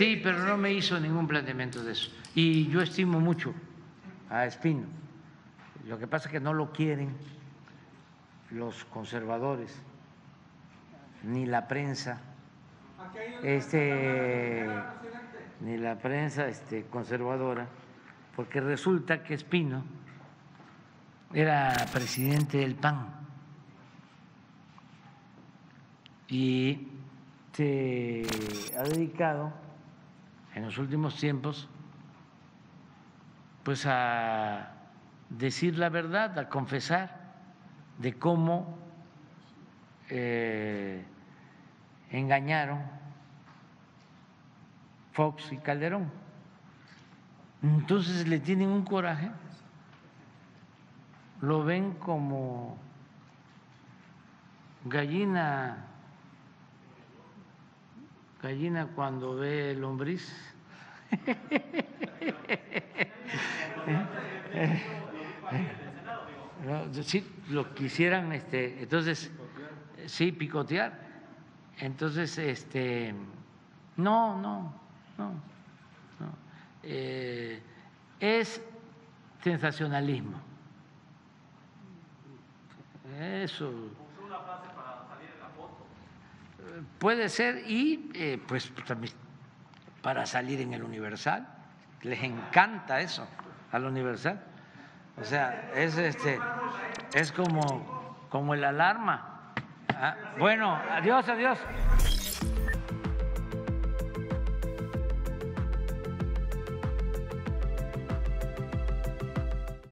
Sí, pero no me hizo ningún planteamiento de eso. Y yo estimo mucho a Espino. Lo que pasa es que no lo quieren los conservadores, ni la prensa, este, ni la prensa este, conservadora, porque resulta que Espino era presidente del PAN y se ha dedicado en los últimos tiempos pues a decir la verdad, a confesar de cómo eh, engañaron Fox y Calderón. Entonces le tienen un coraje, lo ven como gallina, gallina cuando ve lombriz. Sí, lo quisieran, este, entonces, sí, picotear. Entonces, este, no, no, no. Eh, es sensacionalismo. Eso. Puede ser y eh, pues también para salir en el Universal. Les encanta eso, al Universal. O sea, es este, es como, como el alarma. Ah, bueno, adiós, adiós.